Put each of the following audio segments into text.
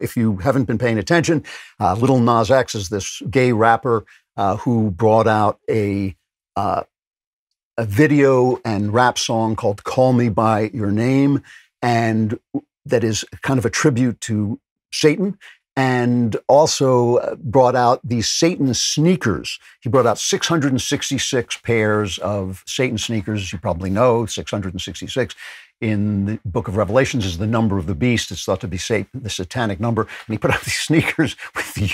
if you haven't been paying attention, uh, Little Nas X is this gay rapper uh, who brought out a uh, a video and rap song called "Call Me by Your Name," and that is kind of a tribute to Satan. And also uh, brought out these Satan sneakers. He brought out 666 pairs of Satan sneakers. You probably know, 666 in the book of Revelations is the number of the beast. It's thought to be Satan, the satanic number. And he put out these sneakers with the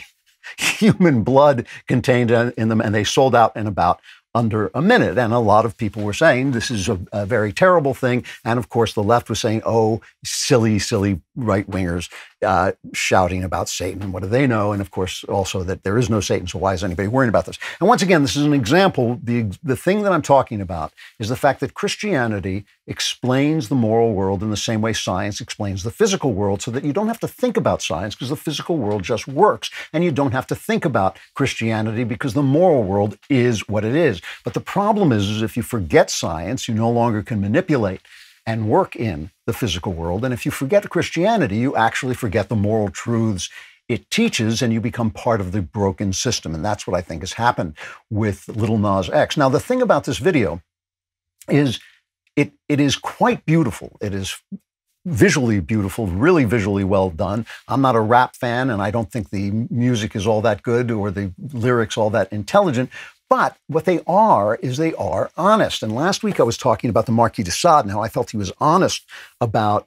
human blood contained in them, and they sold out in about under a minute. And a lot of people were saying this is a, a, very terrible thing. And of course, the left was saying, oh, silly, silly right wingers uh, shouting about Satan. What do they know? And of course, also that there is no Satan. So why is anybody worrying about this? And once again, this is an example. The, the thing that I'm talking about is the fact that Christianity explains the moral world in the same way science explains the physical world so that you don't have to think about science because the physical world just works. And you don't have to think about Christianity because the moral world is what it is. But the problem is, is if you forget science, you no longer can manipulate and work in the physical world. And if you forget Christianity, you actually forget the moral truths it teaches and you become part of the broken system. And that's what I think has happened with Little Nas X. Now, the thing about this video is it, it is quite beautiful. It is visually beautiful, really visually well done. I'm not a rap fan, and I don't think the music is all that good or the lyrics all that intelligent. But what they are is they are honest. And last week I was talking about the Marquis de Sade and how I felt he was honest about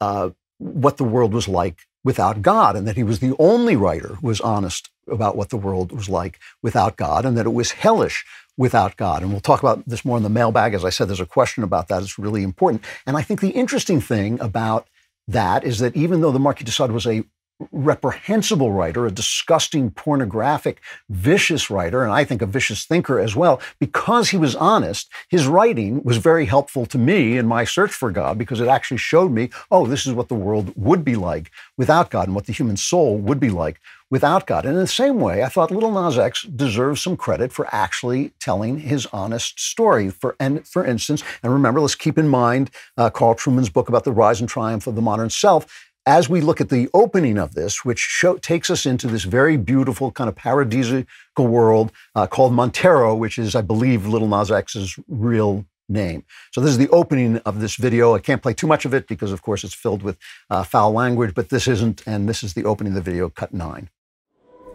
uh, what the world was like without God, and that he was the only writer who was honest about what the world was like without God, and that it was hellish without God. And we'll talk about this more in the mailbag. As I said, there's a question about that. It's really important. And I think the interesting thing about that is that even though the Marquis de Sade was a reprehensible writer, a disgusting, pornographic, vicious writer, and I think a vicious thinker as well. Because he was honest, his writing was very helpful to me in my search for God because it actually showed me, oh, this is what the world would be like without God and what the human soul would be like without God. And in the same way, I thought Little Nas X deserves some credit for actually telling his honest story. For and for instance, and remember, let's keep in mind uh, Carl Trueman's book about the rise and triumph of the modern self as we look at the opening of this, which show, takes us into this very beautiful kind of paradisiacal world uh, called Montero, which is, I believe, Little Nas X's real name. So this is the opening of this video. I can't play too much of it because, of course, it's filled with uh, foul language, but this isn't, and this is the opening of the video, cut nine.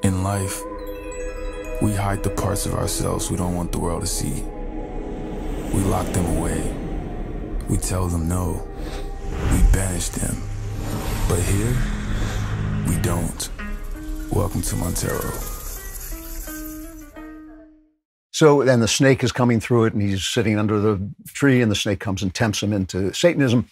In life, we hide the parts of ourselves we don't want the world to see. We lock them away. We tell them no. We banish them. But here, we don't. Welcome to Montero. So then the snake is coming through it, and he's sitting under the tree, and the snake comes and tempts him into Satanism.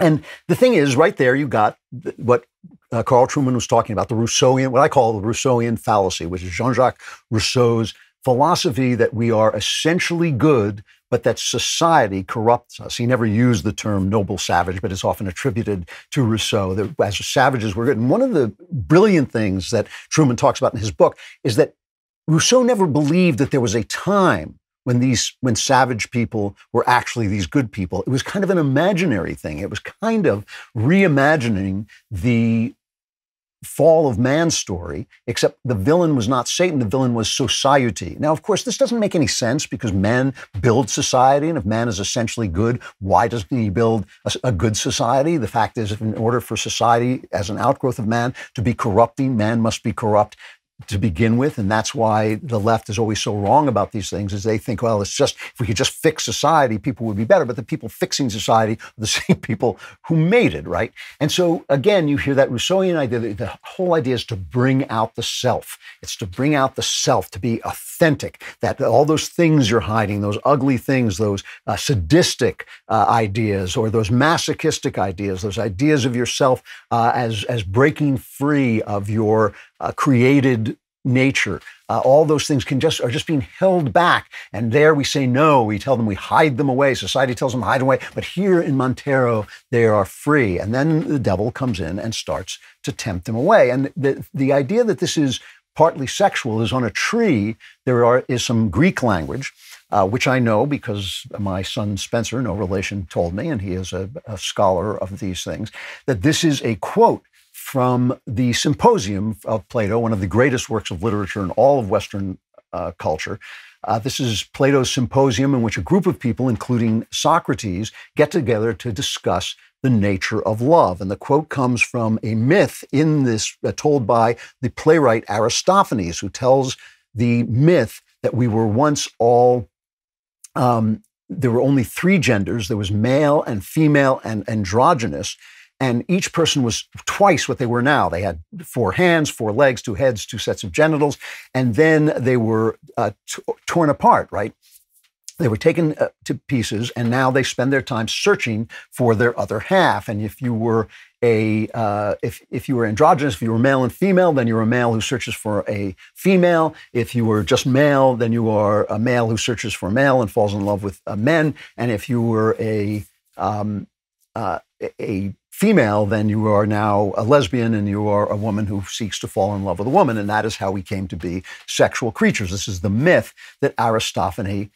And the thing is, right there, you got what uh, Carl Trueman was talking about the Rousseauian, what I call the Rousseauian fallacy, which is Jean Jacques Rousseau's philosophy that we are essentially good, but that society corrupts us. He never used the term noble savage, but it's often attributed to Rousseau that as savages we're good. And one of the brilliant things that Trueman talks about in his book is that Rousseau never believed that there was a time when these when savage people were actually these good people. It was kind of an imaginary thing. It was kind of reimagining the fall of man's story, except the villain was not Satan, the villain was society. Now, of course, this doesn't make any sense because man builds society, and if man is essentially good, why doesn't he build a, a good society? The fact is, in order for society as an outgrowth of man to be corrupting, man must be corrupt to begin with, and that's why the left is always so wrong about these things. Is they think, well, it's just if we could just fix society, people would be better. But the people fixing society are the same people who made it, right? And so again, you hear that Rousseauian idea. That the whole idea is to bring out the self. It's to bring out the self, to be authentic. That all those things you're hiding, those ugly things, those uh, sadistic uh, ideas, or those masochistic ideas, those ideas of yourself uh, as as breaking free of your uh, created nature. Uh, all those things can just are just being held back. And there we say no. We tell them we hide them away. Society tells them hide away. But here in Montero, they are free. And then the devil comes in and starts to tempt them away. And the the idea that this is partly sexual is on a tree. There are is some Greek language. Uh, which I know because my son Spencer, no relation, told me, and he is a, a scholar of these things, that this is a quote from the Symposium of Plato, one of the greatest works of literature in all of Western uh, culture. Uh, this is Plato's symposium, in which a group of people, including Socrates, get together to discuss the nature of love. And the quote comes from a myth in this, uh, told by the playwright Aristophanes, who tells the myth that we were once all, um, there were only three genders there was male and female and androgynous. And each person was twice what they were now. They had four hands, four legs, two heads, two sets of genitals, and then they were uh, t- torn apart, right? They were taken uh, to pieces, and now they spend their time searching for their other half. And if you were a uh, if if you were androgynous, if you were male and female, then you're a male who searches for a female. If you were just male, then you are a male who searches for a male and falls in love with uh, men. And if you were a um, uh, a female, then you are now a lesbian and you are a woman who seeks to fall in love with a woman. And that is how we came to be sexual creatures. This is the myth that Aristophanes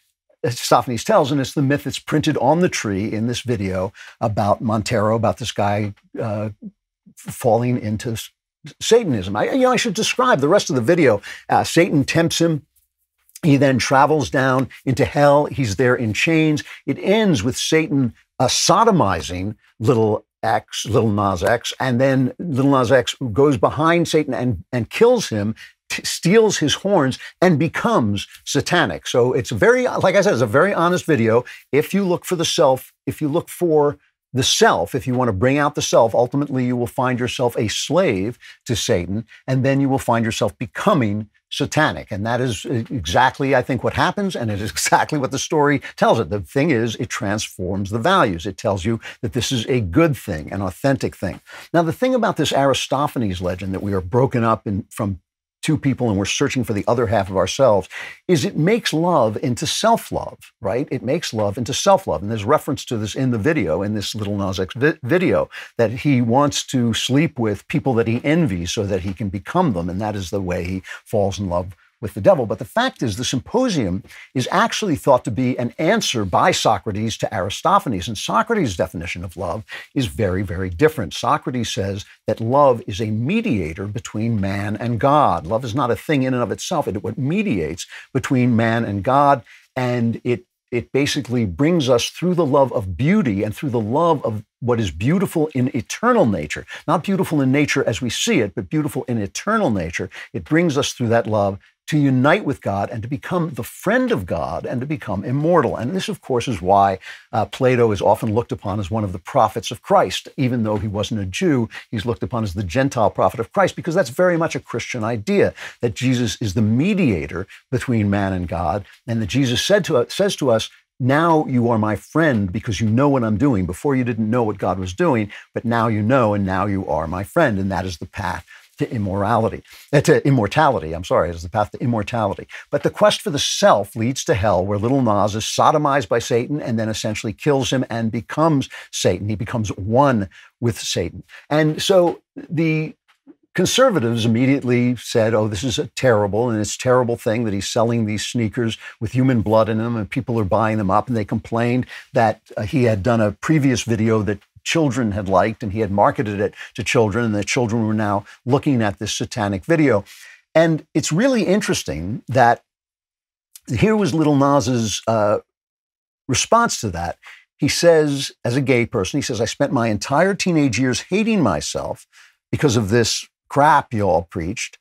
Aristophanes tells, and it's the myth that's printed on the tree in this video about Montero, about this guy uh, falling into Satanism. I, you know, I should describe the rest of the video. Uh, Satan tempts him. He then travels down into hell. He's there in chains. It ends with Satan uh, sodomizing little X, little Nas X, and then little Nas X goes behind Satan and, and kills him steals his horns and becomes satanic. So it's very, like I said, it's a very honest video. If you look for the self, if you look for the self, if you want to bring out the self, ultimately you will find yourself a slave to Satan, and then you will find yourself becoming satanic. And that is uh, exactly, I think, what happens, and it is exactly what the story tells it. The thing is, it transforms the values. It tells you that this is a good thing, an authentic thing. Now, the thing about this Aristophanes legend that we are broken up in, from two people and we're searching for the other half of ourselves is it makes love into self-love, right? It makes love into self-love. And there's reference to this in the video, in this little Nas X vi- video, that he wants to sleep with people that he envies so that he can become them. And that is the way he falls in love with the devil. But the fact is, the symposium is actually thought to be an answer by Socrates to Aristophanes. And Socrates' definition of love is very, very different. Socrates says that love is a mediator between man and God. Love is not a thing in and of itself, it what mediates between man and God. And it it basically brings us through the love of beauty and through the love of what is beautiful in eternal nature, not beautiful in nature as we see it, but beautiful in eternal nature. It brings us through that love to unite with God and to become the friend of God and to become immortal. And this, of course, is why uh, Plato is often looked upon as one of the prophets of Christ. Even though he wasn't a Jew, he's looked upon as the Gentile prophet of Christ because that's very much a Christian idea that Jesus is the mediator between man and God. And that Jesus said to says to us, now you are my friend because you know what I'm doing. Before you didn't know what God was doing, but now you know, and now you are my friend. And that is the path to immorality, uh, to immortality. I'm sorry, it is the path to immortality. But the quest for the self leads to hell, where little Nas is sodomized by Satan and then essentially kills him and becomes Satan. He becomes one with Satan. And so the conservatives immediately said, oh, this is a terrible and it's terrible thing that he's selling these sneakers with human blood in them and people are buying them up. And they complained that uh, he had done a previous video that children had liked, and he had marketed it to children, and the children were now looking at this satanic video. And it's really interesting that here was Little Nas's uh, response to that. He says, as a gay person, he says, I spent my entire teenage years hating myself because of this crap you all preached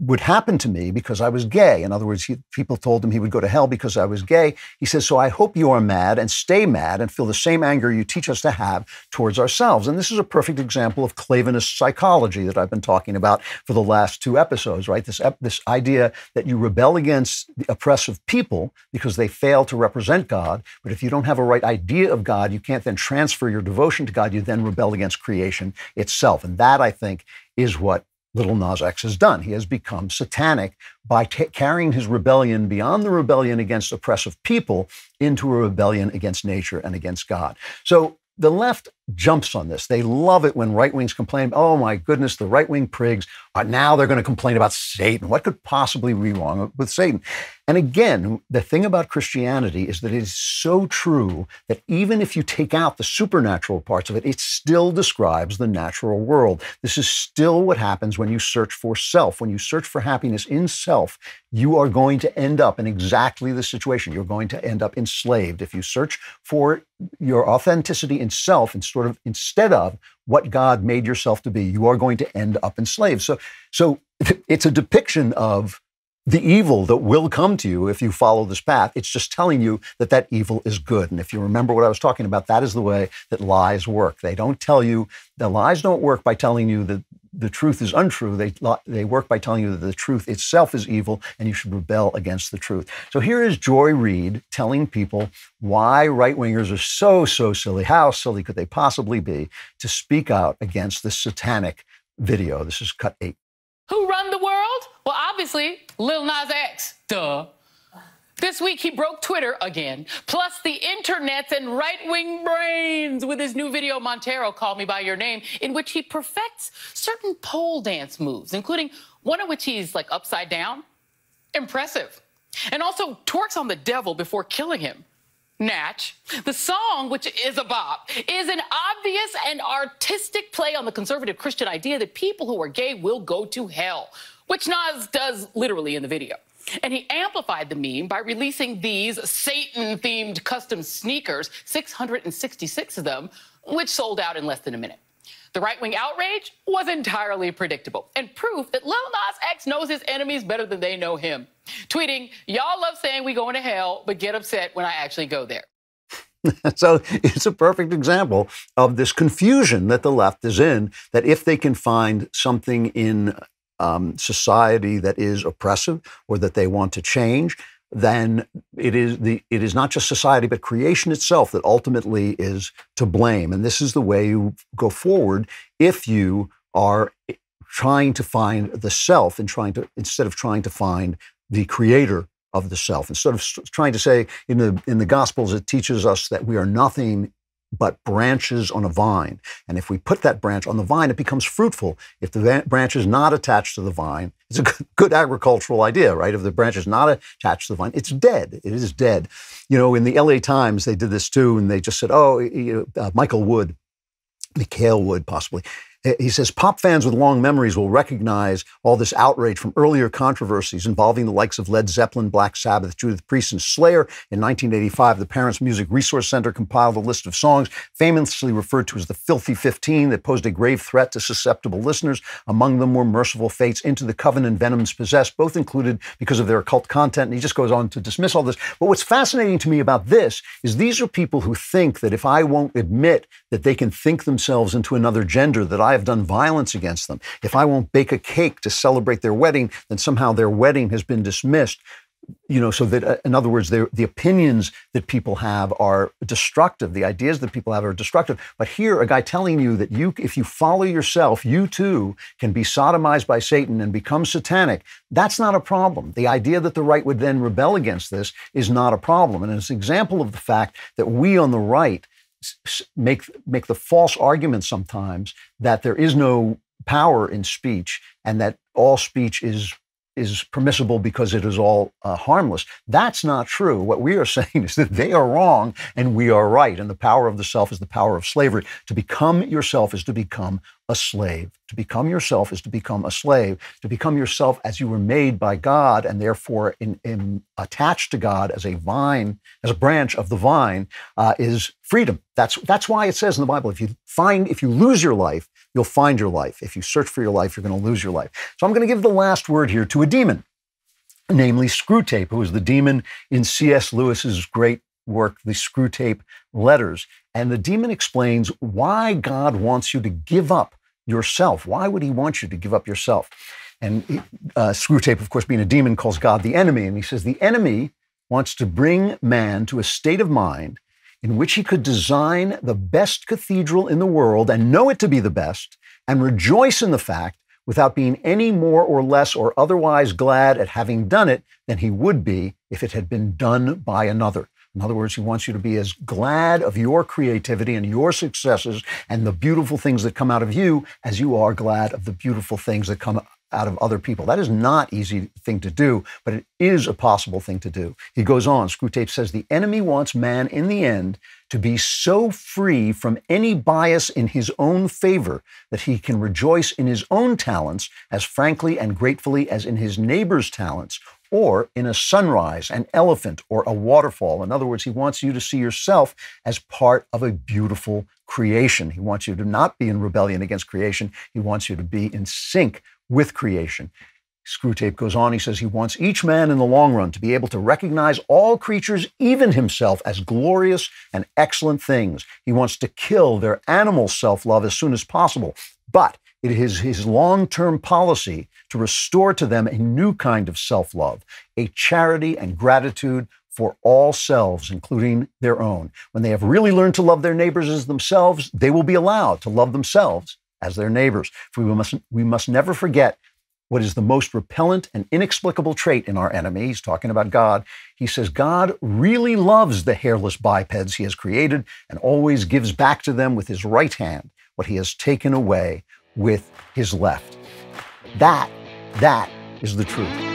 would happen to me because I was gay. In other words, he, people told him he would go to hell because I was gay. He says, So I hope you are mad and stay mad and feel the same anger you teach us to have towards ourselves. And this is a perfect example of Clavinist psychology that I've been talking about for the last two episodes, right? This, this idea that you rebel against the oppressive people because they fail to represent God. But if you don't have a right idea of God, you can't then transfer your devotion to God. You then rebel against creation itself. And that, I think, is what Little Nas X has done. He has become satanic by t- carrying his rebellion beyond the rebellion against oppressive people into a rebellion against nature and against God. So the left jumps on this. They love it when right wings complain, oh my goodness, the right wing prigs are now they're going to complain about Satan. What could possibly be wrong with Satan? And again, the thing about Christianity is that it is so true that even if you take out the supernatural parts of it, it still describes the natural world. This is still what happens when you search for self. When you search for happiness in self, you are going to end up in exactly the situation. You're going to end up enslaved. If you search for your authenticity in self and sort of instead of what God made yourself to be, you are going to end up enslaved. So, so it's a depiction of the evil that will come to you if you follow this path. It's just telling you that that evil is good. And if you remember what I was talking about, that is the way that lies work. They don't tell you, the lies don't work by telling you that the truth is untrue. They, they work by telling you that the truth itself is evil and you should rebel against the truth. So here is Joy Reid telling people why right wingers are so, so silly. How silly could they possibly be to speak out against this satanic video? This is cut eight. Who run the world? Well, obviously, Lil Nas X. Duh. This week, he broke Twitter again, plus the internets and right wing brains with his new video, Montero Call Me By Your Name, in which he perfects certain pole dance moves, including one of which he's like upside down. Impressive. And also twerks on the devil before killing him. Natch. The song, which is a bop, is an obvious and artistic play on the conservative Christian idea that people who are gay will go to hell, which Nas does literally in the video. And he amplified the meme by releasing these Satan themed custom sneakers, 666 of them, which sold out in less than a minute. The right wing outrage was entirely predictable and proof that Lil Nas X knows his enemies better than they know him. Tweeting, Y'all love saying we going to hell, but get upset when I actually go there. so it's a perfect example of this confusion that the left is in that if they can find something in um, society that is oppressive or that they want to change, then it is the it is not just society but creation itself that ultimately is to blame. And this is the way you go forward if you are trying to find the self and trying to instead of trying to find the creator of the self. Instead of trying to say in the in the Gospels, it teaches us that we are nothing but branches on a vine. And if we put that branch on the vine, it becomes fruitful. If the branch is not attached to the vine, it's a good agricultural idea, right? If the branch is not attached to the vine, it's dead. It is dead. You know, in the LA Times, they did this too, and they just said, oh, uh, Michael Wood, Mikael Wood, possibly Eh, he says pop fans with long memories will recognize all this outrage from earlier controversies involving the likes of Led Zeppelin, Black Sabbath, Judas Priest, and Slayer. In 1985, the Parents Music Resource Center compiled a list of songs famously referred to as the Filthy 15 that posed a grave threat to susceptible listeners. Among them were Mercyful Fate's Into the Covenant, Venoms Possess, both included because of their occult content. And he just goes on to dismiss all this. But what's fascinating to me about this is these are people who think that if I won't admit that they can think themselves into another gender, that I have done violence against them. If I won't bake a cake to celebrate their wedding, then somehow their wedding has been dismissed. You know, so that, uh, in other words, the opinions that people have are destructive. The ideas that people have are destructive. But here, a guy telling you that you, if you follow yourself, you too can be sodomized by Satan and become satanic. That's not a problem. The idea that the right would then rebel against this is not a problem. And it's an example of the fact that we on the right make make the false argument sometimes that there is no power in speech and that all speech is is permissible because it is all uh, harmless. That's not true. What we are saying is that they are wrong and we are right. And the power of the self is the power of slavery. To become yourself is to become a slave. To become yourself is to become a slave. To become yourself as you were made by God and therefore in, in attached to God as a vine, as a branch of the vine, uh, is freedom. That's that's why it says in the Bible: if you find, if you lose your life, you'll find your life. If you search for your life, you're going to lose your life. So I'm going to give the last word here to a demon, namely Screwtape, who is the demon in C.S. Lewis's great work, the Screwtape Letters. And the demon explains why God wants you to give up yourself. Why would he want you to give up yourself? And uh, Screwtape, of course, being a demon, calls God the enemy. And he says the enemy wants to bring man to a state of mind in which he could design the best cathedral in the world and know it to be the best and rejoice in the fact without being any more or less or otherwise glad at having done it than he would be if it had been done by another. In other words, he wants you to be as glad of your creativity and your successes and the beautiful things that come out of you as you are glad of the beautiful things that come out of other people. That is not easy thing to do, but it is a possible thing to do. He goes on, Screwtape says, the enemy wants man in the end to be so free from any bias in his own favor that he can rejoice in his own talents as frankly and gratefully as in his neighbor's talents or in a sunrise, an elephant, or a waterfall. In other words, he wants you to see yourself as part of a beautiful creation. He wants you to not be in rebellion against creation. He wants you to be in sync with creation. Screwtape goes on, he says he wants each man in the long run to be able to recognize all creatures, even himself, as glorious and excellent things. He wants to kill their animal self love as soon as possible. But it is his long term policy to restore to them a new kind of self love, a charity and gratitude for all selves, including their own. When they have really learned to love their neighbors as themselves, they will be allowed to love themselves as their neighbors. For we must, we must never forget what is the most repellent and inexplicable trait in our enemy. He's talking about God. He says, God really loves the hairless bipeds he has created and always gives back to them with his right hand what he has taken away with his left. That, that is the truth.